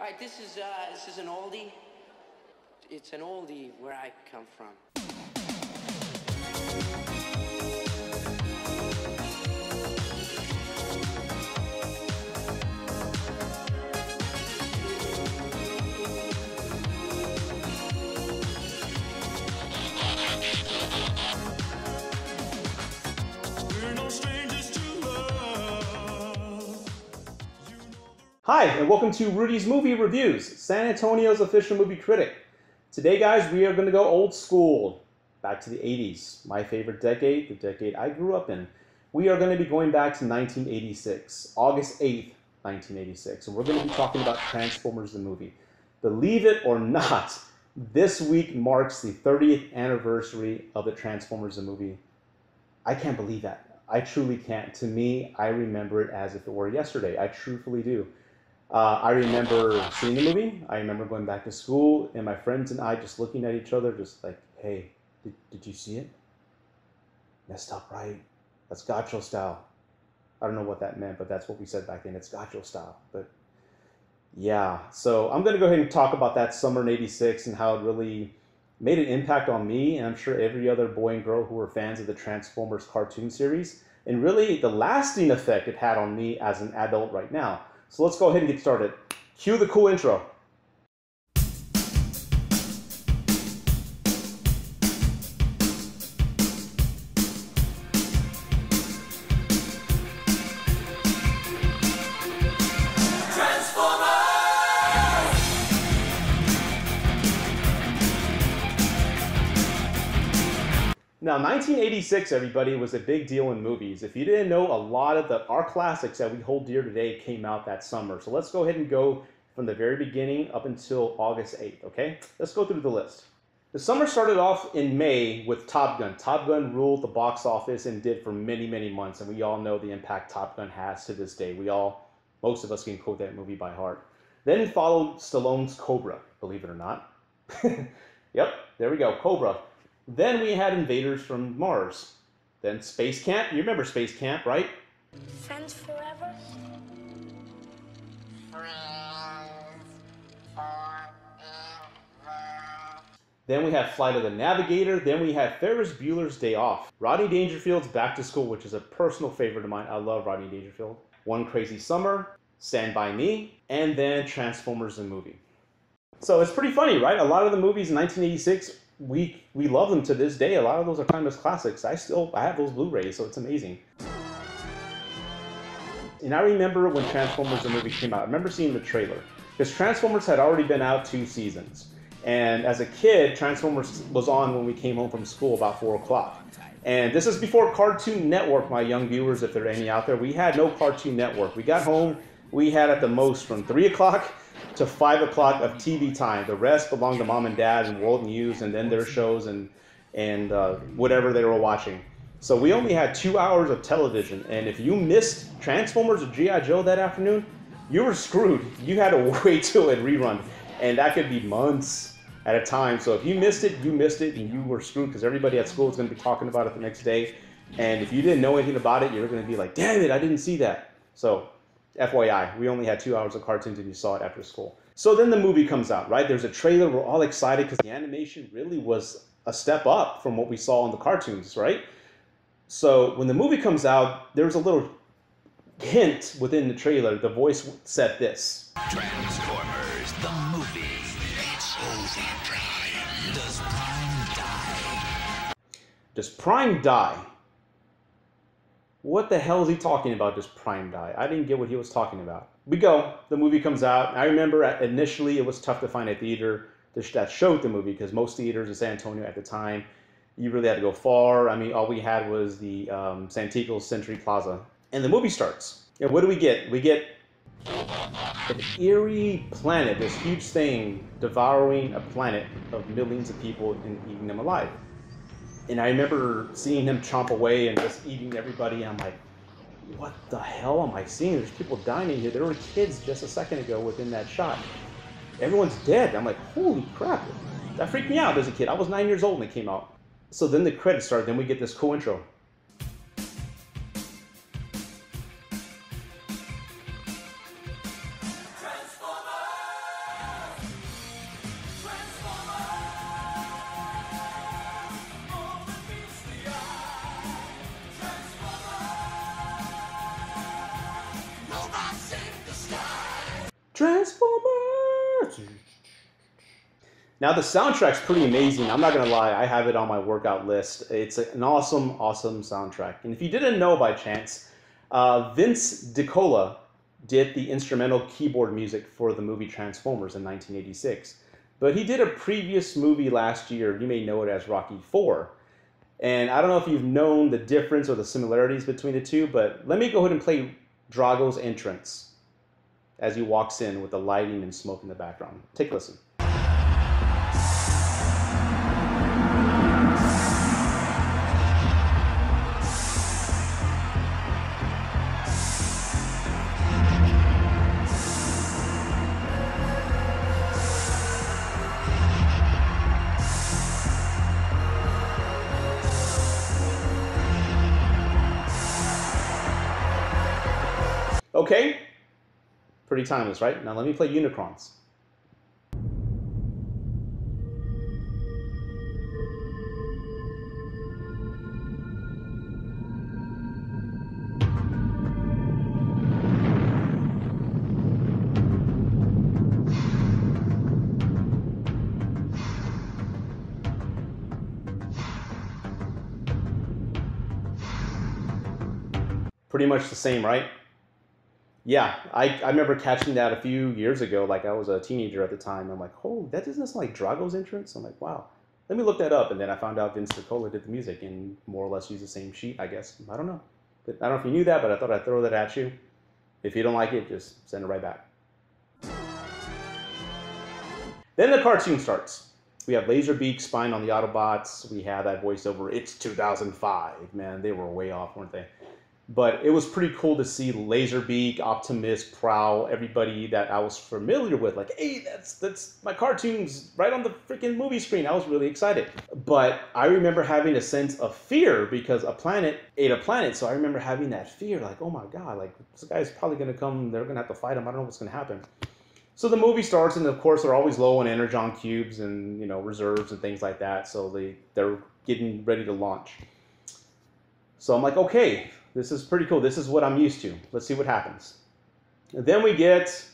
All right, this is uh, this is an oldie. It's an oldie where I come from. Hi, and welcome to Rudy's Movie Reviews, San Antonio's official movie critic. Today, guys, we are going to go old school, back to the 80s, my favorite decade, the decade I grew up in. We are going to be going back to 1986, August 8th, 1986, and we're going to be talking about Transformers the movie. Believe it or not, this week marks the 30th anniversary of the Transformers the movie. I can't believe that. I truly can't. To me, I remember it as if it were yesterday. I truthfully do. Uh, I remember seeing the movie. I remember going back to school and my friends and I just looking at each other, just like, hey, did, did you see it? Messed up, right? That's Gacho style. I don't know what that meant, but that's what we said back then. It's Gacho style. But yeah, so I'm going to go ahead and talk about that summer in 86 and how it really made an impact on me and I'm sure every other boy and girl who were fans of the Transformers cartoon series and really the lasting effect it had on me as an adult right now. So let's go ahead and get started. Cue the cool intro. Now, 1986, everybody, was a big deal in movies. If you didn't know, a lot of the our classics that we hold dear today came out that summer. So let's go ahead and go from the very beginning up until August 8th, okay? Let's go through the list. The summer started off in May with Top Gun. Top Gun ruled the box office and did for many, many months, and we all know the impact Top Gun has to this day. We all, most of us can quote that movie by heart. Then followed Stallone's Cobra, believe it or not. yep, there we go, Cobra. Then we had invaders from Mars. Then Space Camp. You remember Space Camp, right? Friends forever? Friends forever. Then we have Flight of the Navigator. Then we have Ferris Bueller's Day Off. Rodney Dangerfield's Back to School, which is a personal favorite of mine. I love Rodney Dangerfield. One Crazy Summer, Stand By Me, and then Transformers the movie. So it's pretty funny, right? A lot of the movies in 1986 we we love them to this day. A lot of those are timeless classics. I still I have those Blu-rays, so it's amazing. And I remember when Transformers the movie came out. I remember seeing the trailer because Transformers had already been out two seasons. And as a kid, Transformers was on when we came home from school about four o'clock. And this is before Cartoon Network, my young viewers, if there are any out there. We had no Cartoon Network. We got home, we had at the most from three o'clock to five o'clock of TV time. The rest belonged to mom and dad and world news and then their shows and and uh, whatever they were watching. So we only had two hours of television, and if you missed Transformers or GI Joe that afternoon, you were screwed. You had to wait till it rerun, and that could be months at a time. So if you missed it, you missed it, and you were screwed because everybody at school was going to be talking about it the next day. And if you didn't know anything about it, you were going to be like, "Damn it, I didn't see that." So FYI, we only had two hours of cartoons and you saw it after school. So then the movie comes out, right? There's a trailer. We're all excited because the animation really was a step up from what we saw in the cartoons, right? So when the movie comes out, there's a little hint within the trailer. The voice said this Transformers, the movie. It's overdrive. Does Prime die? Does Prime die? What the hell is he talking about? this Prime die? I didn't get what he was talking about. We go. The movie comes out. I remember initially it was tough to find a theater that showed the movie because most theaters in San Antonio at the time, you really had to go far. I mean, all we had was the um, Santikos Century Plaza. And the movie starts. And what do we get? We get an eerie planet, this huge thing devouring a planet of millions of people and eating them alive. And I remember seeing him chomp away and just eating everybody. And I'm like, what the hell am I seeing? There's people dying here. There were kids just a second ago within that shot. Everyone's dead. I'm like, holy crap. That freaked me out as a kid. I was nine years old when it came out. So then the credits start. Then we get this cool intro. Now the soundtrack's pretty amazing. I'm not gonna lie, I have it on my workout list. It's an awesome, awesome soundtrack. And if you didn't know by chance, uh, Vince DiCola did the instrumental keyboard music for the movie Transformers in 1986. But he did a previous movie last year. You may know it as Rocky 4. And I don't know if you've known the difference or the similarities between the two, but let me go ahead and play Drago's entrance as he walks in with the lighting and smoke in the background. Take a listen. Okay, pretty timeless, right? Now let me play Unicrons. Pretty much the same, right? Yeah, I, I remember catching that a few years ago. Like I was a teenager at the time. I'm like, oh, that doesn't sound like Drago's entrance. I'm like, wow. Let me look that up. And then I found out Vince DiCola did the music and more or less used the same sheet, I guess. I don't know. But I don't know if you knew that, but I thought I'd throw that at you. If you don't like it, just send it right back. Then the cartoon starts. We have Laserbeak spying on the Autobots. We have that voiceover. It's 2005. Man, they were way off, weren't they? But it was pretty cool to see Laserbeak, Optimus, Prowl, everybody that I was familiar with. Like, hey, that's that's my cartoons right on the freaking movie screen. I was really excited. But I remember having a sense of fear because a planet ate a planet. So I remember having that fear, like, oh my god, like this guy's probably gonna come. They're gonna have to fight him. I don't know what's gonna happen. So the movie starts, and of course they're always low on energon cubes and you know reserves and things like that. So they they're getting ready to launch. So I'm like, okay, this is pretty cool. This is what I'm used to. Let's see what happens. And then we get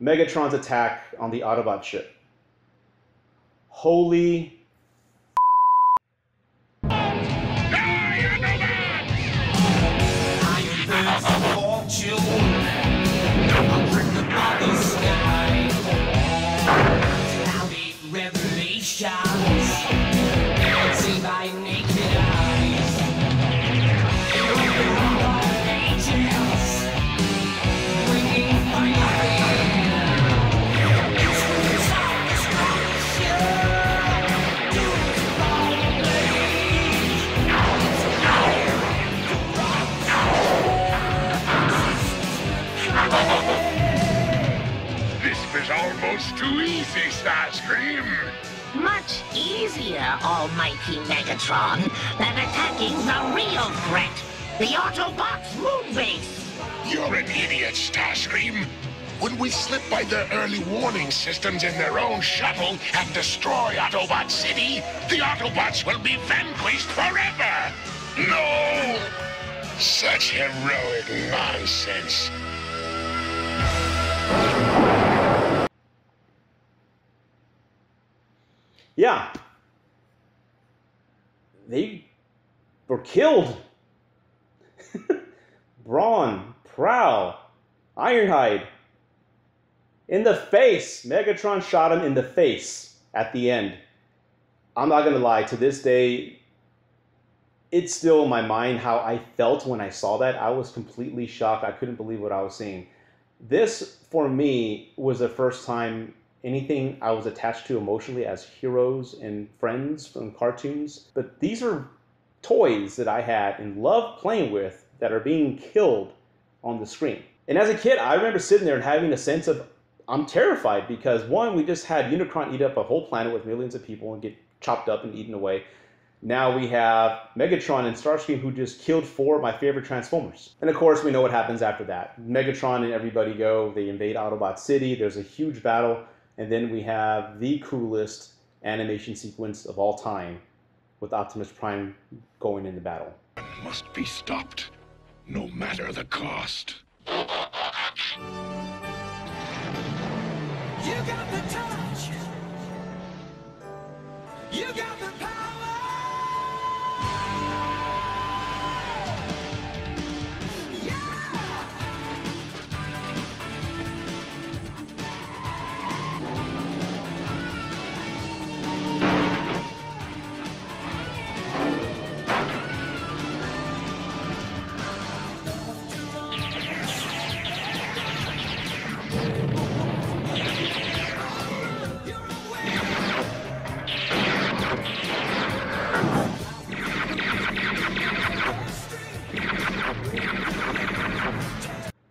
Megatron's attack on the Autobot ship. Holy almost too easy, Starscream. Much easier, almighty Megatron, than attacking the real threat, the Autobots moon base. You're an idiot, Starscream. When we slip by their early warning systems in their own shuttle and destroy Autobot City, the Autobots will be vanquished forever. No! Such heroic nonsense. Yeah. They were killed. Brawn, Prowl, Ironhide. In the face. Megatron shot him in the face at the end. I'm not going to lie, to this day, it's still in my mind how I felt when I saw that. I was completely shocked. I couldn't believe what I was seeing. This, for me, was the first time anything I was attached to emotionally as heroes and friends from cartoons. But these are toys that I had and loved playing with that are being killed on the screen. And as a kid, I remember sitting there and having a sense of I'm terrified because one, we just had Unicron eat up a whole planet with millions of people and get chopped up and eaten away. Now we have Megatron and Starscream who just killed four of my favorite Transformers. And of course, we know what happens after that. Megatron and everybody go, they invade Autobot City, there's a huge battle, and then we have the coolest animation sequence of all time with Optimus Prime going into battle. Must be stopped, no matter the cost.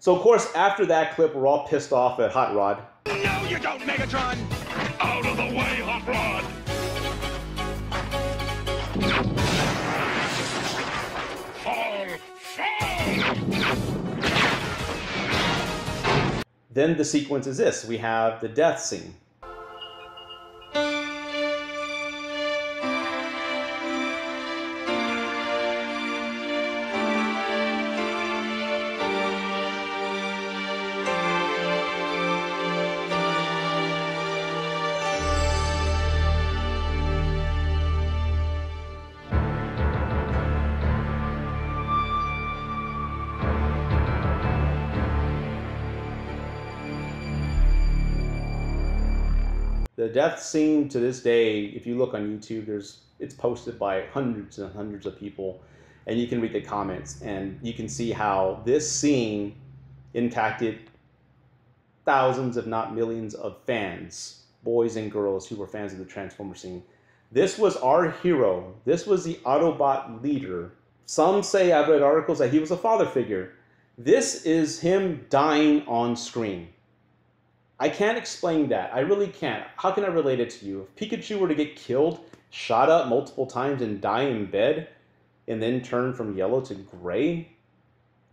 So, of course, after that clip, we're all pissed off at Hot Rod. No, you don't, Megatron! Out of the way, Hot Rod! Fall! Fall! Then the sequence is this we have the death scene. Death scene to this day, if you look on YouTube, there's it's posted by hundreds and hundreds of people, and you can read the comments and you can see how this scene impacted thousands, if not millions, of fans, boys and girls who were fans of the Transformer scene. This was our hero. This was the Autobot leader. Some say I've read articles that he was a father figure. This is him dying on screen. I can't explain that. I really can't. How can I relate it to you? If Pikachu were to get killed, shot up multiple times, and die in bed, and then turn from yellow to gray,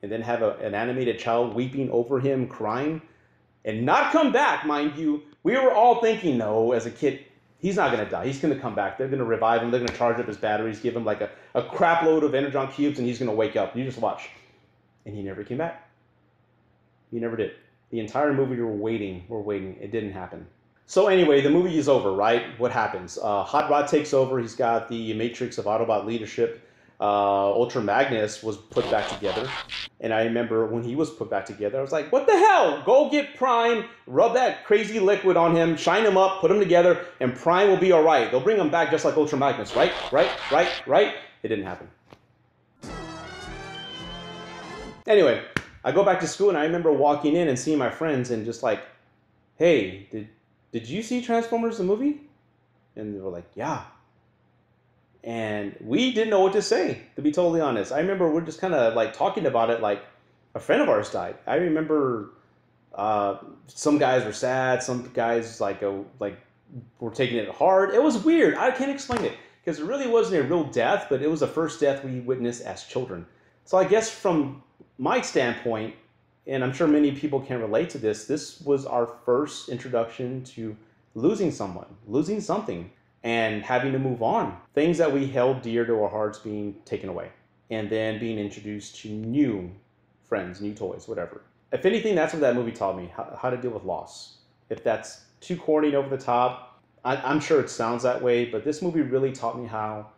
and then have a, an animated child weeping over him, crying, and not come back, mind you, we were all thinking, no, as a kid, he's not going to die. He's going to come back. They're going to revive him. They're going to charge up his batteries, give him like a, a crap load of Energon cubes, and he's going to wake up. You just watch. And he never came back. He never did. The entire movie, we were waiting, we're waiting. It didn't happen. So anyway, the movie is over, right? What happens? Uh, Hot Rod takes over. He's got the Matrix of Autobot leadership. Uh, Ultra Magnus was put back together, and I remember when he was put back together, I was like, "What the hell? Go get Prime, rub that crazy liquid on him, shine him up, put him together, and Prime will be all right. They'll bring him back just like Ultra Magnus, right? Right? Right? Right?" It didn't happen. Anyway, I go back to school and I remember walking in and seeing my friends and just like, hey, did did you see Transformers the movie? And they were like, yeah. And we didn't know what to say, to be totally honest. I remember we're just kind of like talking about it like a friend of ours died. I remember uh, some guys were sad, some guys like a, like were taking it hard. It was weird. I can't explain it because it really wasn't a real death, but it was the first death we witnessed as children. So I guess from my standpoint, and I'm sure many people can relate to this, this was our first introduction to losing someone, losing something, and having to move on. Things that we held dear to our hearts being taken away, and then being introduced to new friends, new toys, whatever. If anything, that's what that movie taught me how, how to deal with loss. If that's too corny and over the top, I, I'm sure it sounds that way, but this movie really taught me how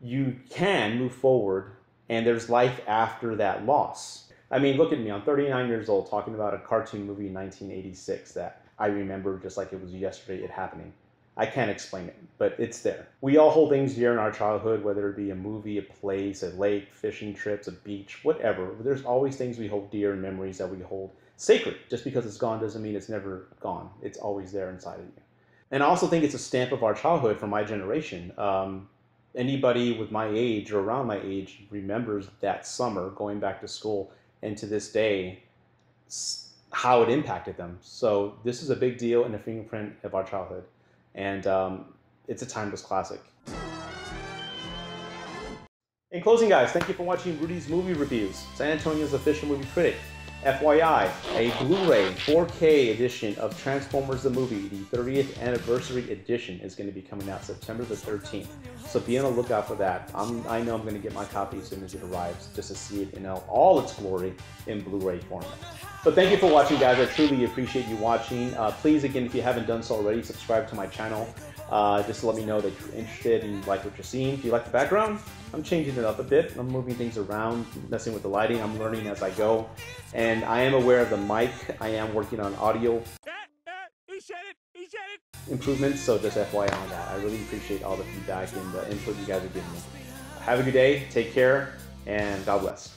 you can move forward and there's life after that loss. I mean, look at me. I'm 39 years old talking about a cartoon movie in 1986 that I remember just like it was yesterday it happening. I can't explain it, but it's there. We all hold things dear in our childhood, whether it be a movie, a place, a lake, fishing trips, a beach, whatever. There's always things we hold dear and memories that we hold sacred. Just because it's gone doesn't mean it's never gone. It's always there inside of you. And I also think it's a stamp of our childhood for my generation. Um, anybody with my age or around my age remembers that summer going back to school and to this day how it impacted them. So this is a big deal and a fingerprint of our childhood, and um, it's a timeless classic. In closing, guys, thank you for watching Rudy's movie reviews. San Antonio's official movie critic. FYI, a Blu-ray 4K edition of Transformers the movie, the 30th anniversary edition, is going to be coming out September the 13th. So be on the lookout for that. I'm, I know I'm going to get my copy as soon as it arrives, just to see it in all its glory in Blu-ray format. But thank you for watching, guys. I truly appreciate you watching. Uh, please, again, if you haven't done so already, subscribe to my channel. Uh, just let me know that you're interested and like what you're seeing. Do you like the background? I'm changing it up a bit. I'm moving things around, messing with the lighting. I'm learning as I go. And I am aware of the mic. I am working on audio improvements, so just FYI on that. I really appreciate all the feedback and the input you guys are giving me. Have a good day, take care, and God bless.